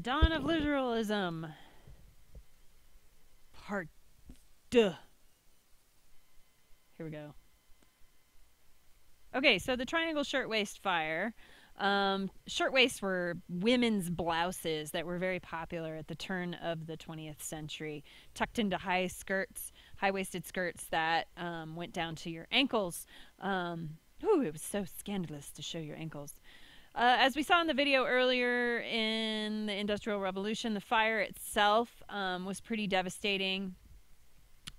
dawn of liberalism. Part duh. Here we go. Okay, so the Triangle Shirtwaist Fire. Um, shirtwaists were women's blouses that were very popular at the turn of the 20th century, tucked into high skirts, high waisted skirts that um, went down to your ankles. Um, ooh, it was so scandalous to show your ankles. Uh, as we saw in the video earlier in the Industrial Revolution, the fire itself um, was pretty devastating.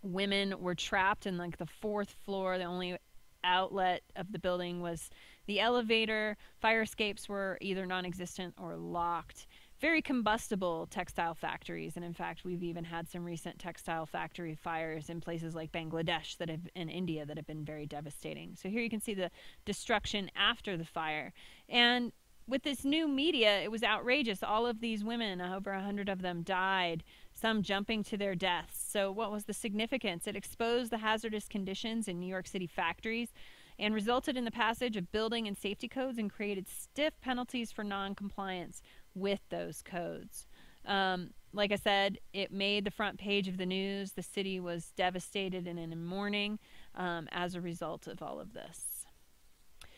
Women were trapped in like the fourth floor. The only outlet of the building was the elevator. Fire escapes were either non existent or locked. Very combustible textile factories, and in fact, we've even had some recent textile factory fires in places like Bangladesh that have in India that have been very devastating. So here you can see the destruction after the fire, and with this new media, it was outrageous. All of these women, uh, over a hundred of them, died some jumping to their deaths. So, what was the significance? It exposed the hazardous conditions in New York City factories and resulted in the passage of building and safety codes and created stiff penalties for noncompliance with those codes. Um, like I said, it made the front page of the news. The city was devastated and in mourning um, as a result of all of this.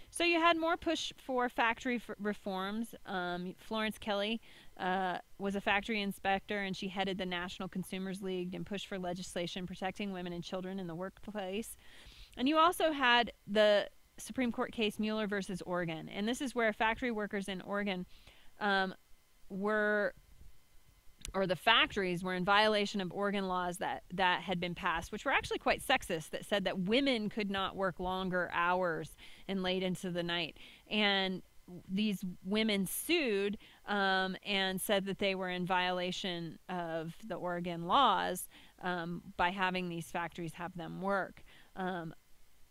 So you had more push for factory reforms. Um, Florence Kelley uh, was a factory inspector and she headed the National Consumers League and pushed for legislation protecting women and children in the workplace. And you also had the Supreme Court case Muller versus Oregon. And this is where factory workers in Oregon um, were or the factories were in violation of Oregon laws that, that had been passed, which were actually quite sexist, that said that women could not work longer hours and late into the night. And these women sued um, and said that they were in violation of the Oregon laws um, by having these factories have them work. Um,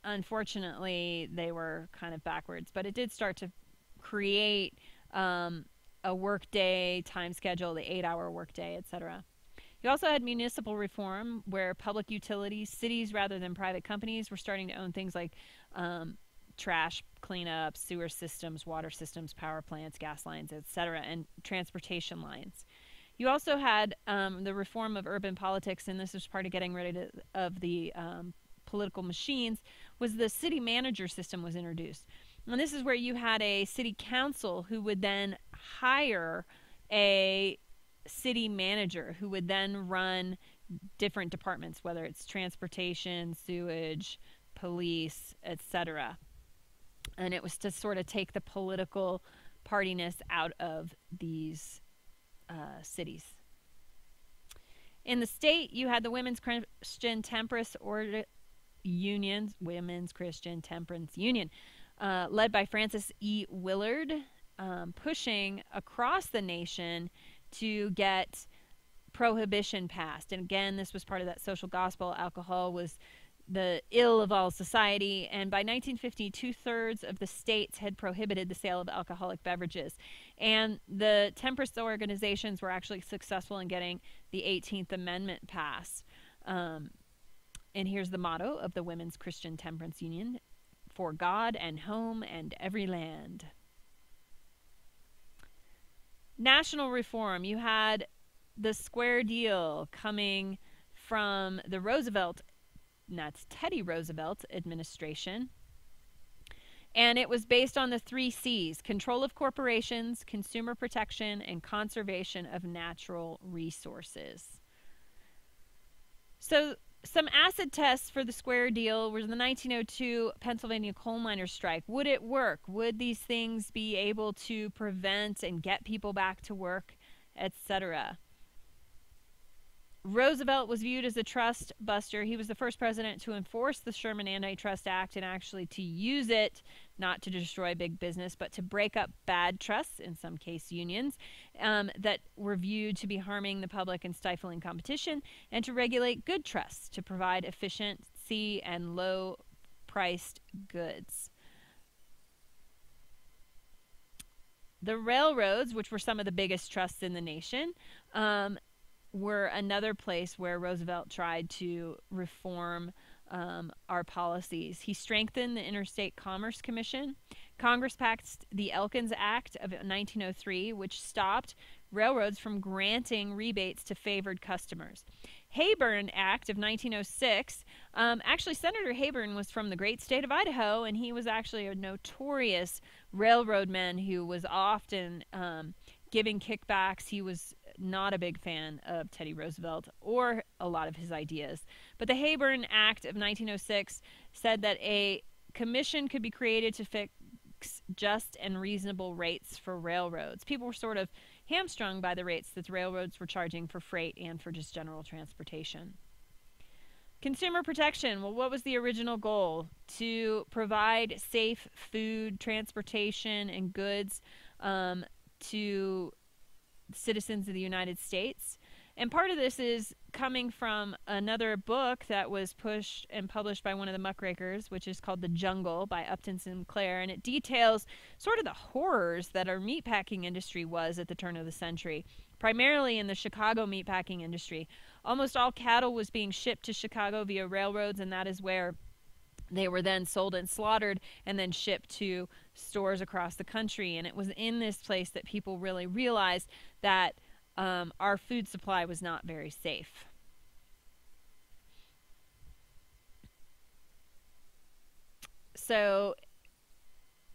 unfortunately, they were kind of backwards, but it did start to create um, a workday time schedule, the eight-hour workday, etc. You also had municipal reform, where public utilities, cities rather than private companies, were starting to own things like um, trash cleanup, sewer systems, water systems, power plants, gas lines, etc., and transportation lines. You also had um, the reform of urban politics, and this was part of getting rid of the um, political machines. Was the city manager system was introduced, and this is where you had a city council who would then hire a city manager who would then run different departments, whether it's transportation, sewage, police, etc. And it was to sort of take the political partiness out of these uh, cities. In the state, you had the Women's Christian Temperance Order Union, Women's Christian Temperance Union, uh, led by Frances E. Willard, um, pushing across the nation to get prohibition passed. And again, this was part of that social gospel. Alcohol was the ill of all society. And by 1950, two thirds of the states had prohibited the sale of alcoholic beverages. And the temperance organizations were actually successful in getting the 18th Amendment passed. Um, and here's the motto of the Women's Christian Temperance Union for God and home and every land national reform, you had the square deal coming from the Roosevelt, that's Teddy Roosevelt administration. And it was based on the three C's control of corporations, consumer protection, and conservation of natural resources. So some acid tests for the square deal was the 1902 Pennsylvania coal miners strike. Would it work? Would these things be able to prevent and get people back to work, etc.? Roosevelt was viewed as a trust buster. He was the first president to enforce the Sherman Antitrust Act and actually to use it not to destroy big business, but to break up bad trusts, in some case unions, um, that were viewed to be harming the public and stifling competition, and to regulate good trusts to provide efficiency and low priced goods. The railroads, which were some of the biggest trusts in the nation, um, were another place where Roosevelt tried to reform um, our policies. He strengthened the Interstate Commerce Commission, Congress passed the Elkins Act of 1903, which stopped railroads from granting rebates to favored customers. Hayburn Act of 1906. Um, actually, Senator Hayburn was from the great state of Idaho, and he was actually a notorious railroad man who was often um, giving kickbacks. He was not a big fan of Teddy Roosevelt or a lot of his ideas. But the Hayburn Act of 1906 said that a commission could be created to fix just and reasonable rates for railroads. People were sort of hamstrung by the rates that the railroads were charging for freight and for just general transportation. Consumer protection. Well, what was the original goal? To provide safe food, transportation, and goods um, to citizens of the United States. And part of this is coming from another book that was pushed and published by one of the muckrakers, which is called The Jungle by Upton Sinclair. And it details sort of the horrors that our meatpacking industry was at the turn of the century, primarily in the Chicago meatpacking industry. Almost all cattle was being shipped to Chicago via railroads, and that is where they were then sold and slaughtered and then shipped to stores across the country. And it was in this place that people really realized that um, our food supply was not very safe. So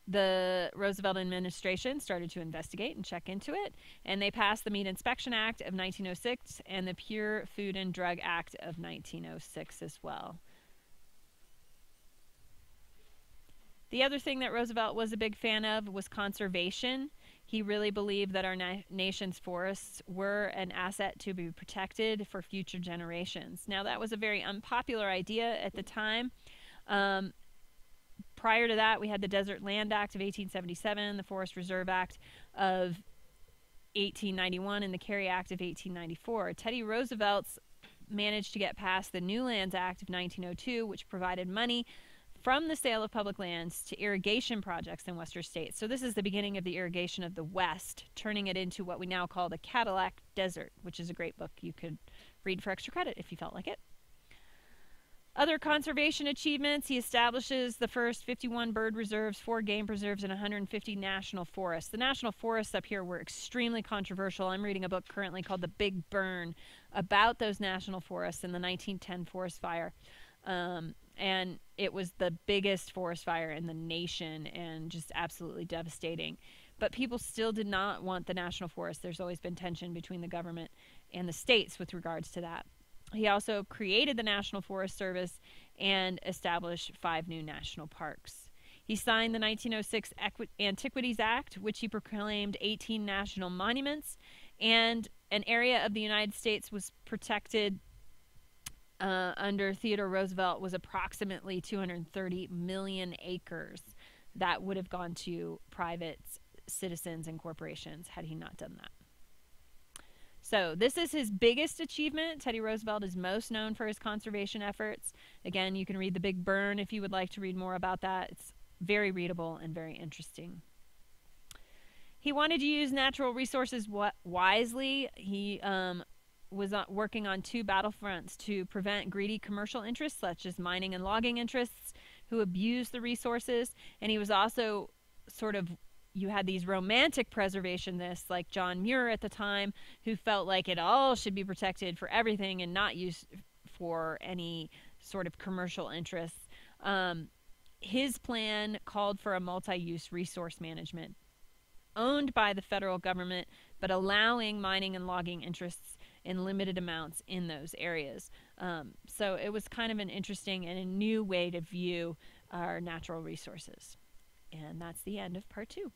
the Roosevelt administration started to investigate and check into it, and they passed the Meat Inspection Act of 1906 and the Pure Food and Drug Act of 1906 as well. The other thing that Roosevelt was a big fan of was conservation. He really believed that our na- nation's forests were an asset to be protected for future generations. Now, that was a very unpopular idea at the time. Um, prior to that, we had the Desert Land Act of 1877, the Forest Reserve Act of 1891, and the Carey Act of 1894. Teddy Roosevelt's managed to get past the Newlands Act of 1902, which provided money from the sale of public lands to irrigation projects in western states. So this is the beginning of the irrigation of the West, turning it into what we now call the Cadillac Desert, which is a great book you could read for extra credit if you felt like it. Other conservation achievements, he establishes the first 51 bird reserves, four game preserves, and 150 national forests. The national forests up here were extremely controversial. I'm reading a book currently called The Big Burn about those national forests and the 1910 forest fire. Um, and it was the biggest forest fire in the nation and just absolutely devastating. But people still did not want the national forest. There's always been tension between the government and the states with regards to that. He also created the National Forest Service and established five new national parks. He signed the 1906 Equi- Antiquities Act, which he proclaimed 18 national monuments, and an area of the United States was protected uh, under Theodore Roosevelt was approximately 230 million acres that would have gone to private citizens and corporations had he not done that. So, this is his biggest achievement. Teddy Roosevelt is most known for his conservation efforts. Again, you can read The Big Burn if you would like to read more about that. It's very readable and very interesting. He wanted to use natural resources wisely. He um, was working on two battlefronts to prevent greedy commercial interests, such as mining and logging interests, who abused the resources. And he was also sort of, you had these romantic preservationists like John Muir at the time, who felt like it all should be protected for everything and not used for any sort of commercial interests. Um, his plan called for a multi use resource management owned by the federal government, but allowing mining and logging interests in limited amounts in those areas. Um, so it was kind of an interesting and a new way to view our natural resources. And that's the end of part two.